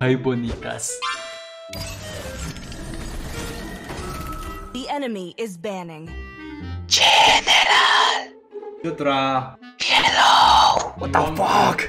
Ay, bonitas. The enemy is banning. General. Jutra. What the fuck?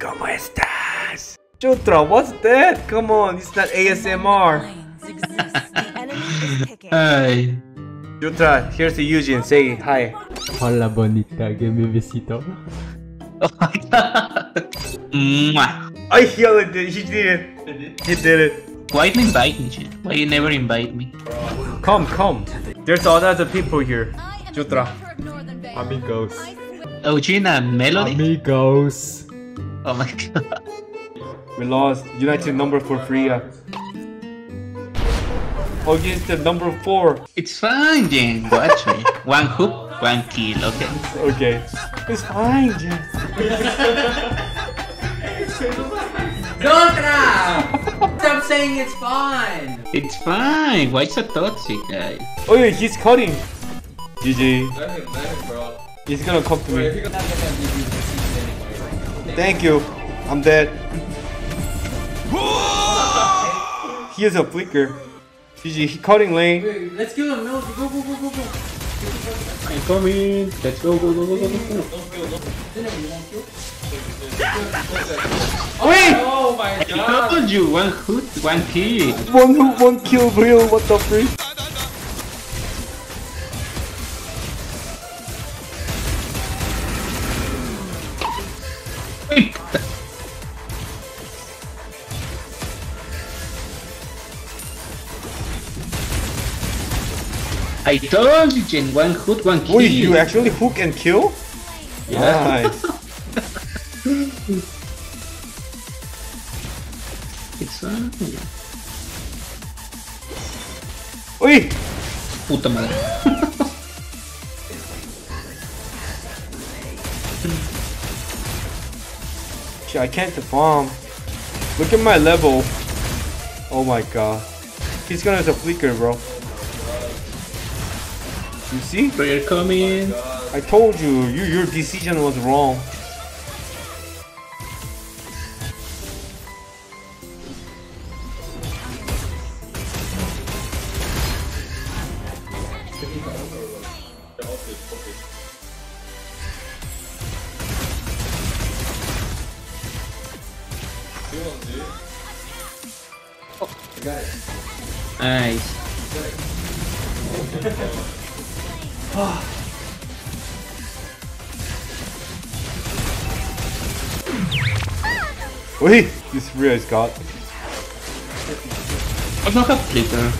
¿Cómo estás? Jutra, what's that? Come on, it's not ASMR. Lines exist. The enemy is picking. Ay. Jutra, here's the Eugene. Say hi. Hola, bonita. Give me besito. My god. Mwah. I yelled it. He did it. He did it. Why you invite me, Jen? Why you never invite me? Come, come. There's all other people here. Jutra. Amigos. Oh, Gina, Melody? Amigos. Oh my god. We lost. United number for Freya. Against the number four. It's fine, Jen. Watch me. One hook, one kill, okay? Okay. It's fine, Jen. Dotra! Stop saying it's fine! It's fine. Why so toxic, guys? Oh yeah, he's cutting. GG. Let him, let him, bro. He's gonna come to Wait, me. you're not gonna give you the season anyway. Thank you. I'm dead. he has a flicker. GG, he cutting lane. Wait, let's kill him, Melody. Go, go, go, go, go. I'm coming. Let's go, go, go, go, go, go. Dinner, you won't kill? Wait! Oh my I told you, one hook, one kill. One hook, one kill, real. What the freak? I told you, Jen. One hook, one kill. Wait, you actually hook and kill? Nice. It's fine. Wait! Puta madre. Shit, I can't bomb. Look at my level. Oh my god. He's gonna have a flicker, bro. You see? Prayer coming. I told you, you your decision was wrong. Wait, this Rhea is got. I don't have flicker.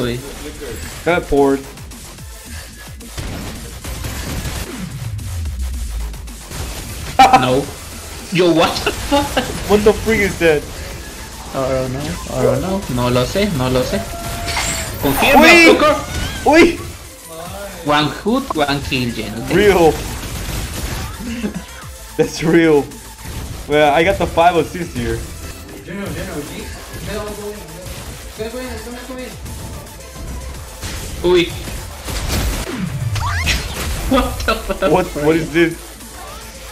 Wait. Teleport. No. Yo, what the fuck? What the freak is that? Oh no, oh no, no lo sé, no lo sé. Confirma, Wait. fucker. Wait! One hook, one kill, Jen. Okay? Real. That's real. Well, I got the 5 assist here. General, General. Uy. What the fuck? What? What is this?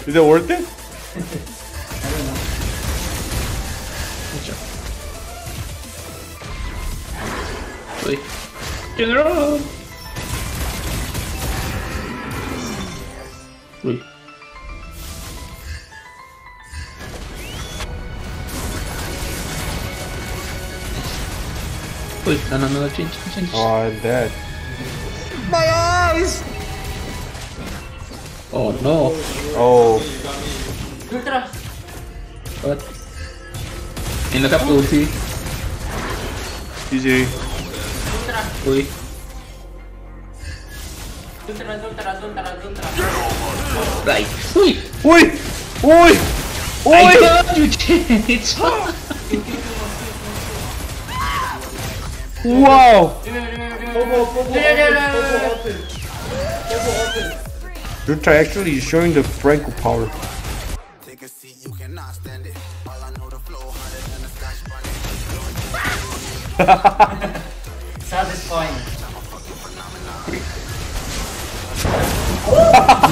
Is it worth it? Uy. General. Uy. Uy, no, no, no, change, change, change. Oh, I'm dead. My eyes! Oh no. Oh. Ultra! What? May nagka ulti. GG. Ultra! Uy. Right. Uy. Wait! Wait! I Wait! told you, Jen. It's fine. Wow! General! Ruta actually is showing the Franco power. I know the flow harder than a scotch bunny. Satisfying.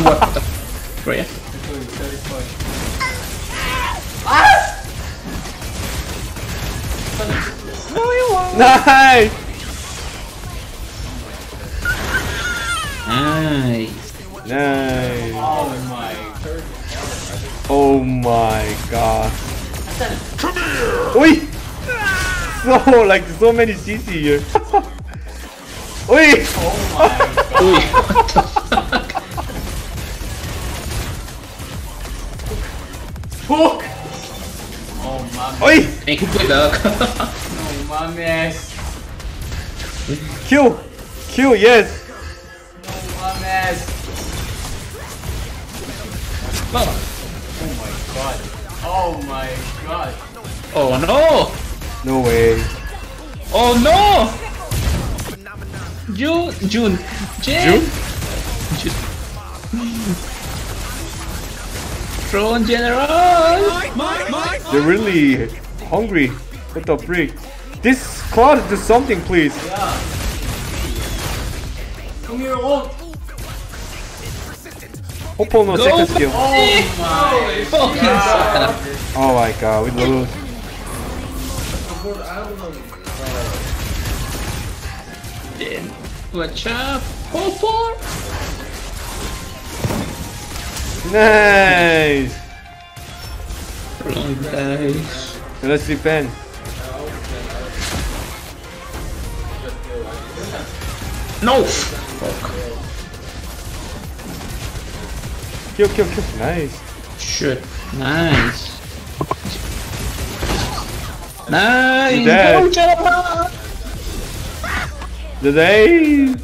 What the frick? Satisfying. Nice! Nice. Nice. Oh my. Oh my god. Come here! Oi! So like so many CC here. Oi! Uy, what the fuck? Hook! Oh mames. Oi! Ten cuidado. No mames. Kill! Kill, yes! No mames. Oh. Oh my god. Oh my god. oh no! No way. Oh no! June, June, June, June? Throne General. They're really hungry. What the freak? This Claude do something, please. Come here, ult. Hopeful no second skill. Oh my Fucking god. Oh my god, we lose. Watch out, Popo. Nice! Wrong guys. Let's defend. No. Fuck. Kill, kill, kill. Nice. Shit. Nice. Nice. Go, General. The day.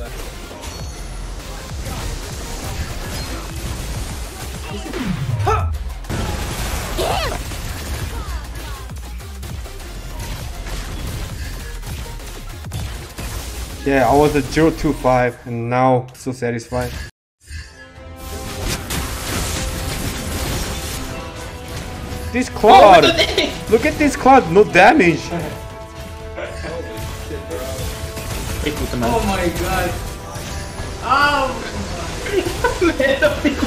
Yeah, I was at 025 and now so satisfied. This Oh, Claude! heck? Look at this Claude, no damage! Hey, puta Oh madre. my god. Ow!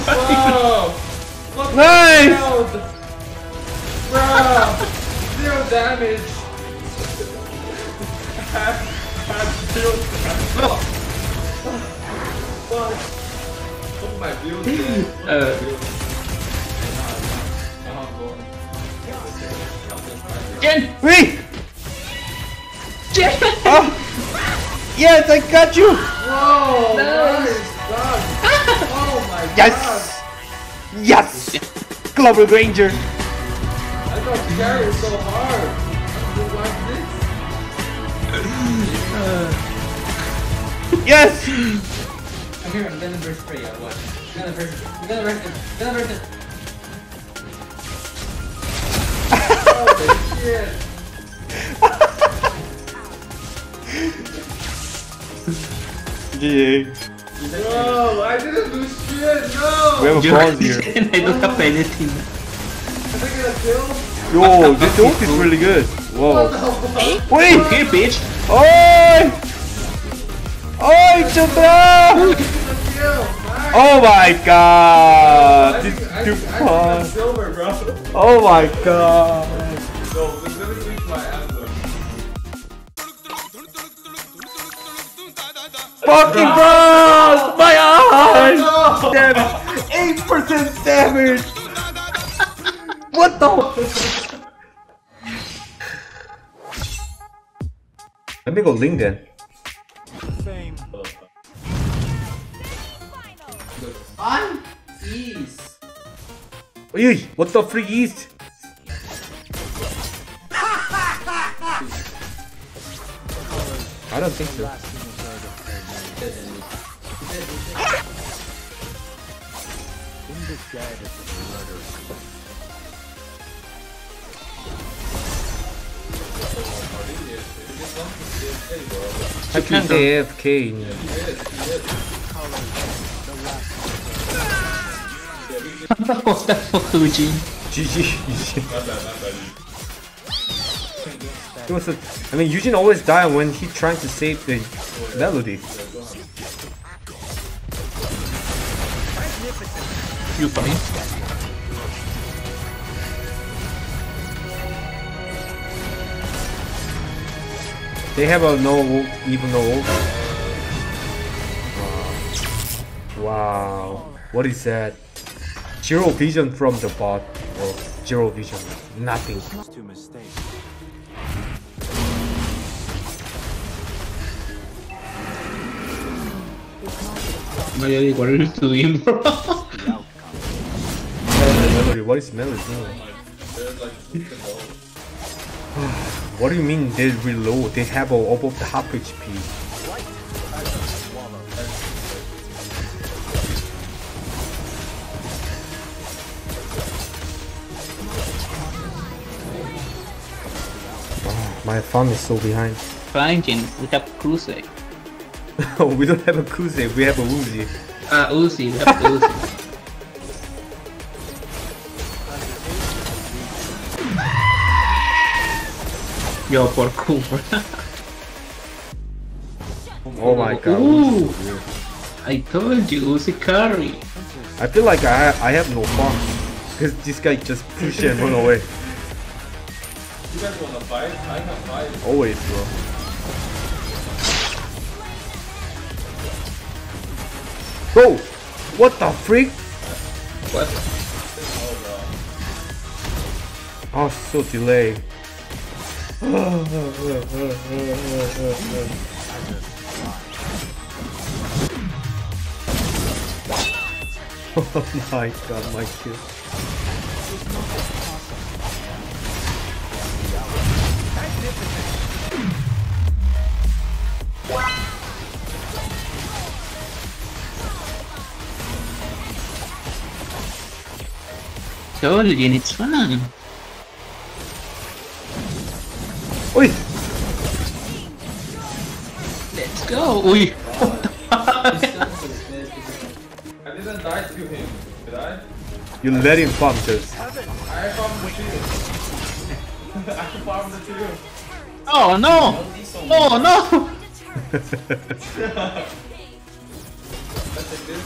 Whoa! Nice! Bro! Zero damage! Uh, Jen! Wait! Yes, I got you! Whoa! Nice! God! Oh my Yes! Yes! Global Ranger! I thought carry so hard! Like this? Yes! I'm here, I'm gonna burst spray, yeah, watch. I'm gonna burst it. I'm gonna burst it. I'm gonna burst it. Holy shit! GA. No, I didn't do shit, no! We have a You bronze here. I don't have anything. Am I gonna kill? Yo, this ult is really good. Whoa. Wait! Here, bitch! Oi! Oi, Chandra! Oh my god! This is too fun. Silver, bro. Oh my god. Fucking bros! My eyes! Oh, Damage! 8% damage! What the? Let me go Ling then. I'm East. Oi, what the freak is? I don't think so. I can AFK. what fuck, Eugene? GG. It was a, I mean, Eugene always die when he trying to save the melody. You funny. They have a no ult, even no ult. Wow. wow. What is that? Zero vision from the bot. Or zero vision. Nothing. Melody, what are you doing, bro? What is doing? What do you mean they reload? They have a above the half HP. Oh, my farm is so behind. Flying. We have Crusade. we don't have a Kuze, we have a Uzi. Ah, Uzi. We have Uzi. Yo, por Cooper. Oh my god. Ooh. I told you, Uzi carry. I feel like I I have no fun. Because this guy just push and run away. You guys wanna fight? I can fight. Always, bro. Bro, what the freak? What? Oh, so delay. Oh my god, my kill. Told you, it's fun. Let's I didn't die to him, did I? You let him farm just. I farmed the two. I farmed the two. Oh no! Oh no! Let's take this.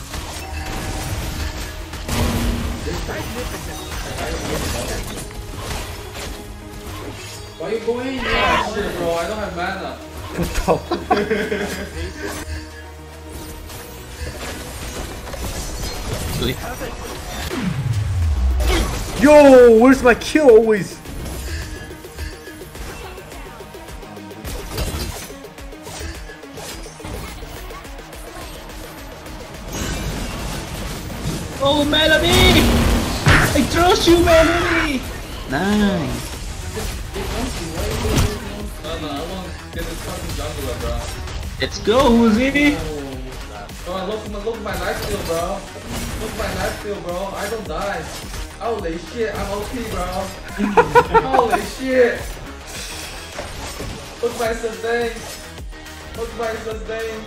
Why you going? Yeah, shit, bro. I don't have mana. What the Uy. Yo, where's my kill always? Oh, Melody! I trust you, Melody! Nice. Let's go, Uzi! Bro, look, look at my life steal, bro. Look at my life steal, bro. I don't die. Holy shit, I'm OP, bro. Holy shit. Look at my sustain. Look at my sustain.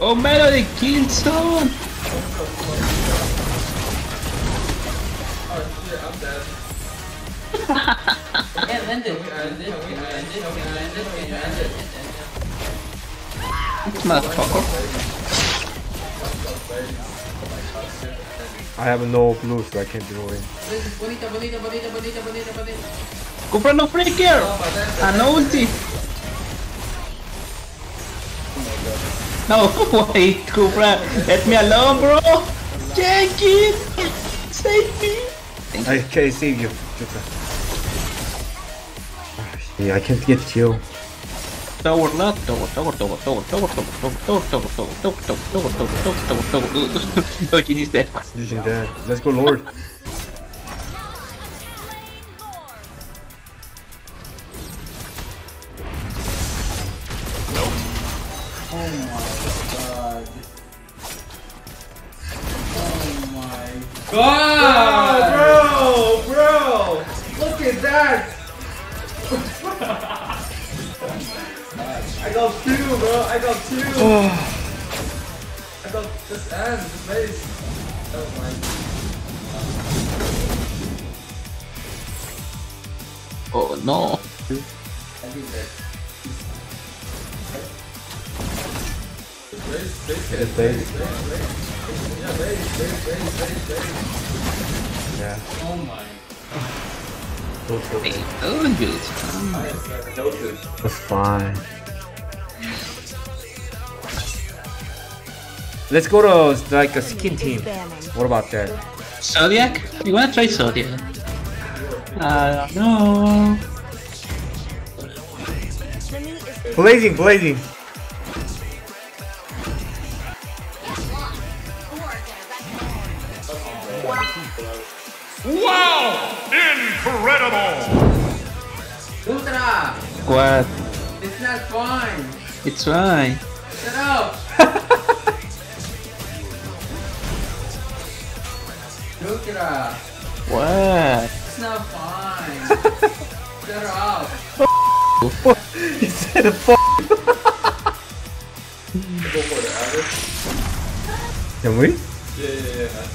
Oh, Melody, kill someone! Oh shit, I'm dead. Yeah, end it. We end it? We end it? We end it? Can you it? Motherfucker. I have no blue, so I can't do it. Bonita, bonita, bonita, bonita, bonita, bonita. Compra no freaker! An ulti! No, wait, Cupra! Let me alone, bro! Jenkins! Save me! I can save you. Juka. Ah, Yeah, I can't get kill. Tower lot, tower, tower, tower, tower, tower, tower, tower, tower, tower, tower, tower, tower, tower, tower, tower, tower, tower. No, Jin is dead. Using that. Let's go, Lord. Oh, I got two, bro. I got two. I got this end, this base. Oh my. Oh no. I did. Base, base, base, base, base, base, base. Yeah. Oh my. Don't feel it. Oh, dude. That's fine. Let's go to like a skin team. What about that? Zodiac? You wanna try Zodiac? Uh, I don't know. Enemy is Blazing, blazing. Ultra! What? It's not fine! It's fine. Shut up! Ultra! What? It's not fine! Shut her up! he said a fuck. Go for the average. Can we? Yeah, yeah, yeah, man.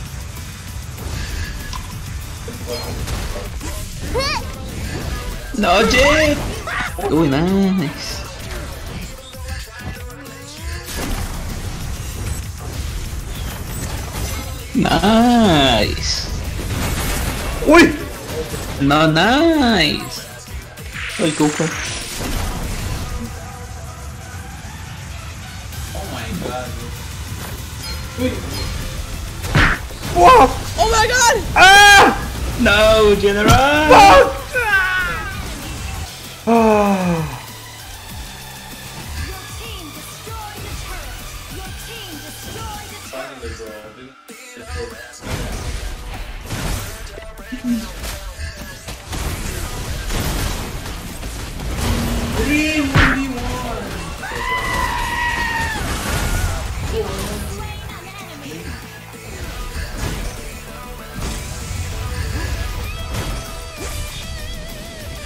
No, Jade! Oh, nice. Nice. Oi! No, nice. Oi, Cooper. Oh my god. Fuck! Oh my god! Ah! No, General! Fuck! Ah!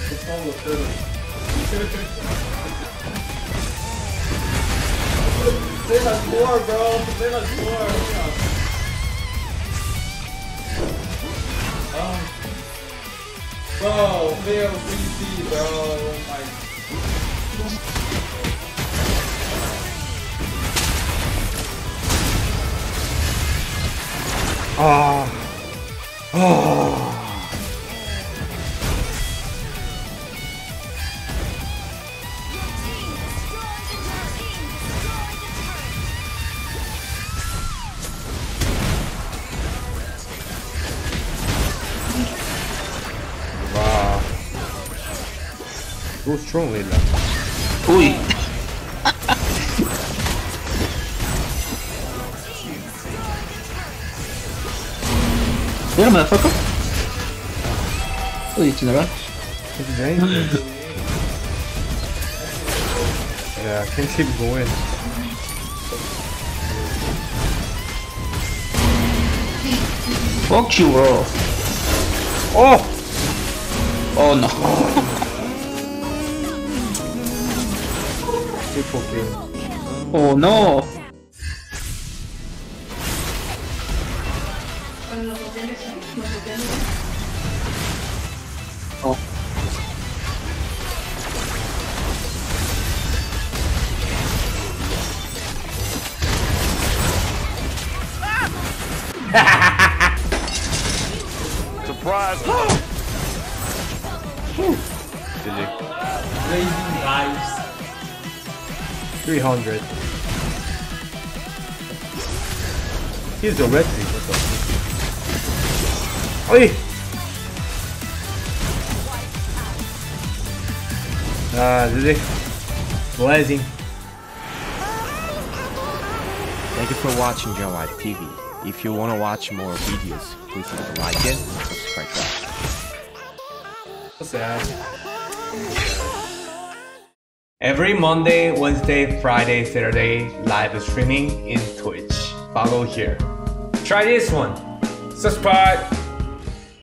It's almost finished. They not score, bro. They not score. Um, bro, fail CC, bro. Oh my. Ah! Ah! Wow. So strong, Layla. Ui. Where motherfucker? Ui, General. What's his name? yeah, I can't keep going. Fuck you, bro. Oh! Oh no. Oh no. 300. He's a red tree. What the? Oi! Ah, GG. Blazing. Thank you for watching John White TV. If you want to watch more videos, please leave a like it and subscribe to So sad. Every Monday, Wednesday, Friday, Saturday, live streaming in Twitch. Follow here. Try this one. Subscribe.